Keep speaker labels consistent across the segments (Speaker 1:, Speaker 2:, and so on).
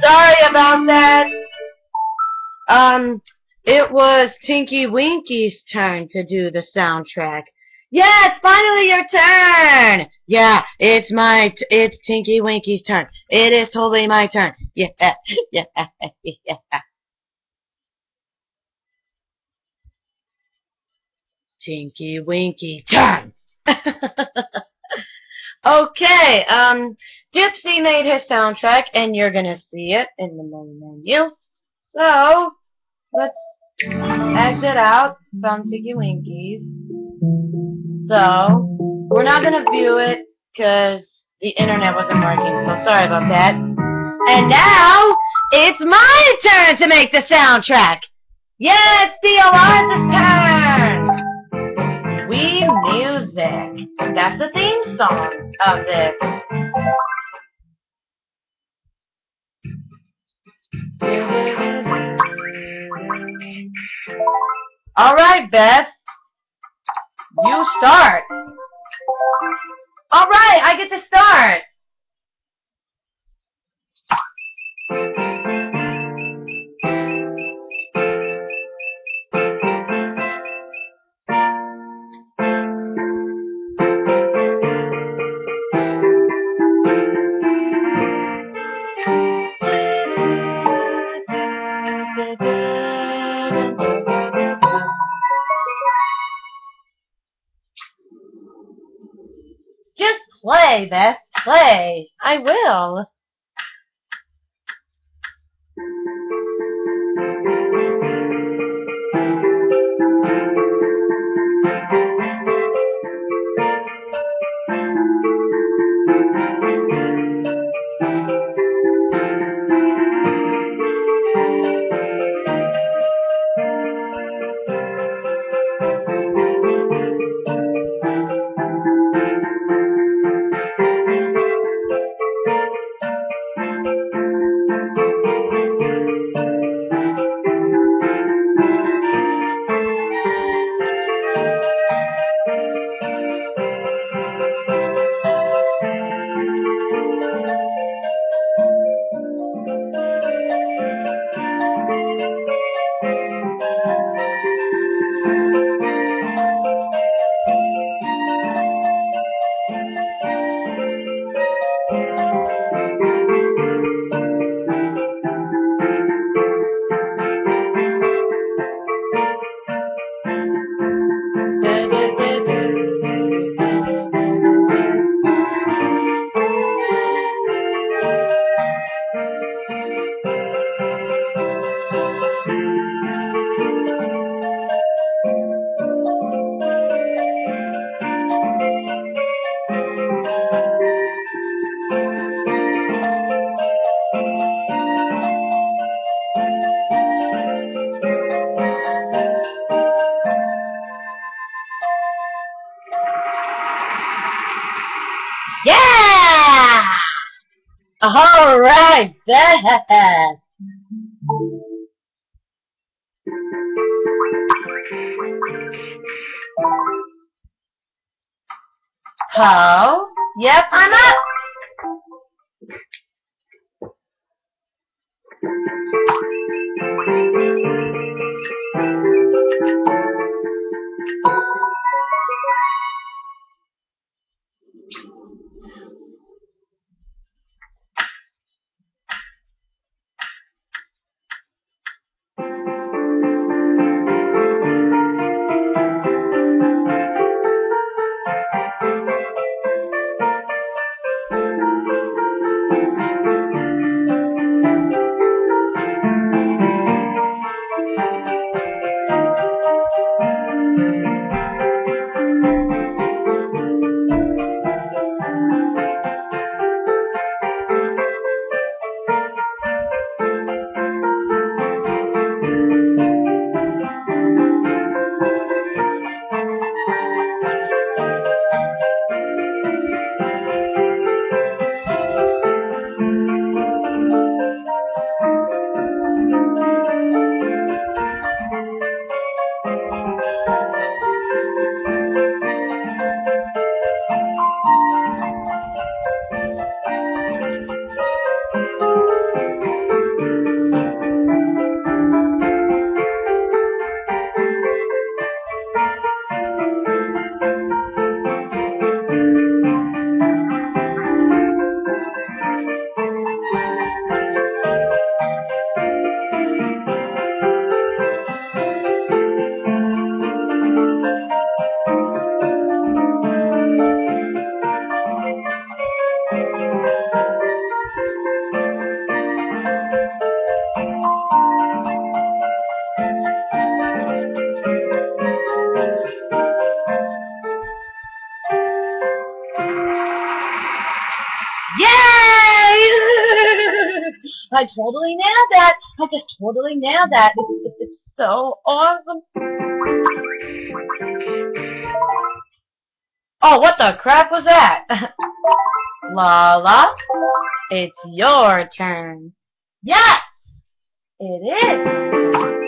Speaker 1: Sorry about that. Um, it was Tinky Winky's turn to do the soundtrack. Yeah, it's finally your turn. Yeah, it's my, it's Tinky Winky's turn. It is totally my turn. Yeah, yeah, yeah. Tinky Winky turn. okay, um, Dipsy made his soundtrack, and you're gonna see it in the main menu. So, let's exit out from Tinky Winky's. So, we're not gonna view it, because the internet wasn't working, so sorry about that. And now, it's my turn to make the soundtrack! Yes, Theo's turn! Wii Music. That's the theme song of this. Alright, Beth. You start. Alright, I get to start. Play, Beth. Play. I will. All right, then. How? Yep, I'm up. Yay! I totally nailed that. I just totally nailed that. It's, it's so awesome. Oh, what the crap was that? Lala, it's your turn. Yes, it is.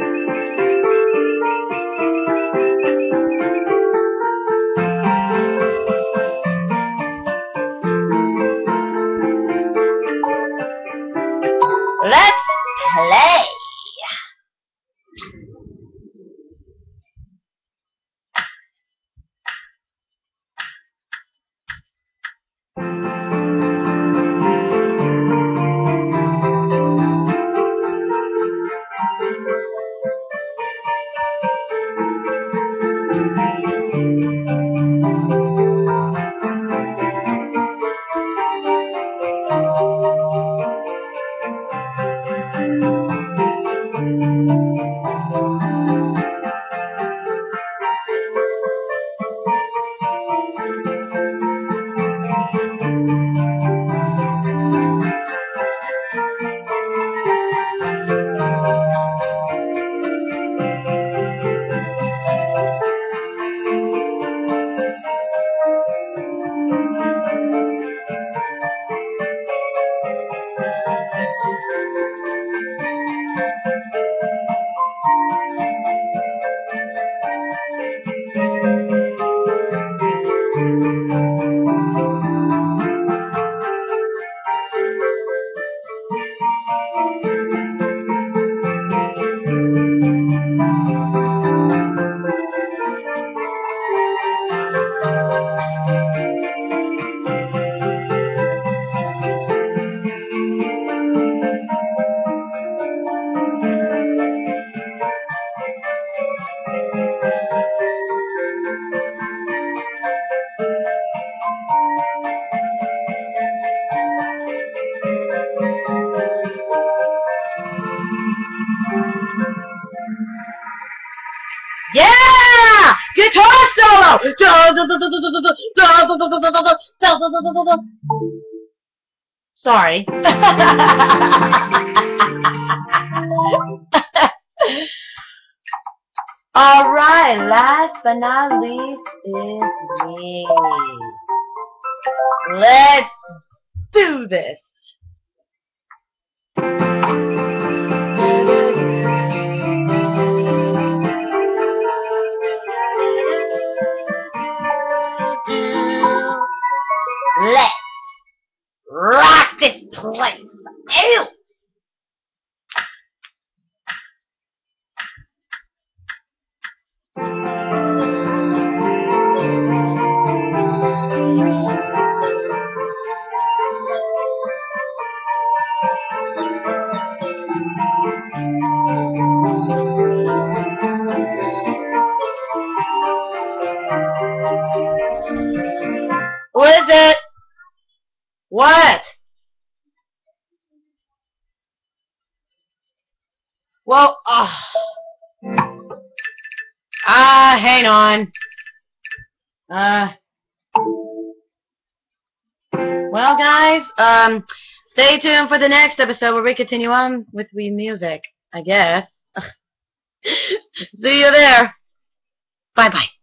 Speaker 1: Guitar solo! Sorry. Alright, last but not least is me. Let's do this. Place. Ew! What is it? What? Ah, hang on. Uh, well, guys, um, stay tuned for the next episode where we continue on with the music, I guess. See you there. Bye-bye.